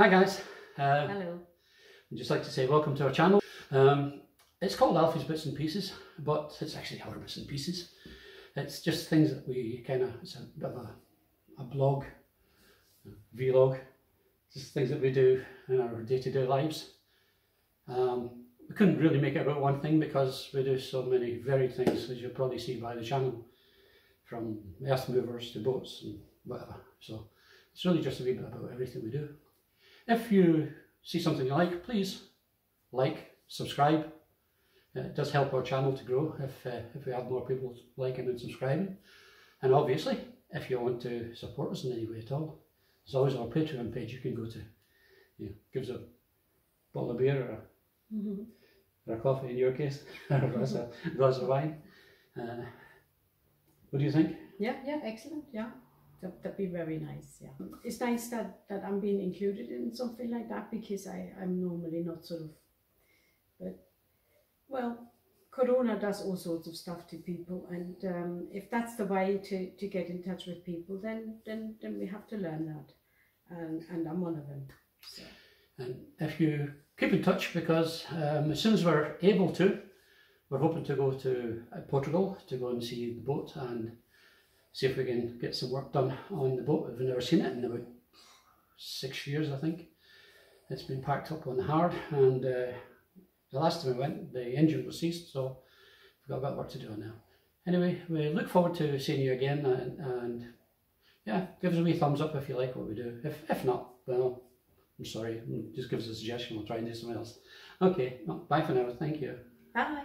Hi guys. Uh, Hello. I'd just like to say welcome to our channel. Um, it's called Alfie's Bits and Pieces, but it's actually our bits and pieces. It's just things that we kind of, it's a bit of a, a blog, a vlog, just things that we do in our day-to-day lives. Um, we couldn't really make it about one thing because we do so many varied things, as you'll probably see by the channel, from earth movers to boats and whatever. So it's really just a wee bit about everything we do. If you see something you like, please like, subscribe. Uh, It does help our channel to grow if, uh, if we have more people liking and subscribing. And obviously, if you want to support us in any way at all, there's always our Patreon page you can go to. You know, gives a bottle of beer or a, Mhm. or a coffee in your case, or a glass of, glass of wine. Uh, what do you think? Yeah, yeah, excellent. Yeah, that, that'd be very nice. Yeah, it's nice that, that I'm being included in something like that because I, I'm normally not sort of, but well, Corona does all sorts of stuff to people, and um, if that's the way to, to get in touch with people, then then then we have to learn that, and and I'm one of them. So. And if you keep in touch, because um, as soon as we're able to, we're hoping to go to uh, Portugal to go and see the boat and see if we can get some work done on the boat. We've never seen it in about six years, I think. It's been packed up on the hard, and uh, the last time we went, the engine was seized, so we've got a bit of work to do now. Anyway, we look forward to seeing you again, and, and yeah, give us a wee thumbs up if you like what we do. If, if not, well, I'm sorry, just give us a suggestion, we'll try and do something else. Okay, well, bye for now, thank you. Bye.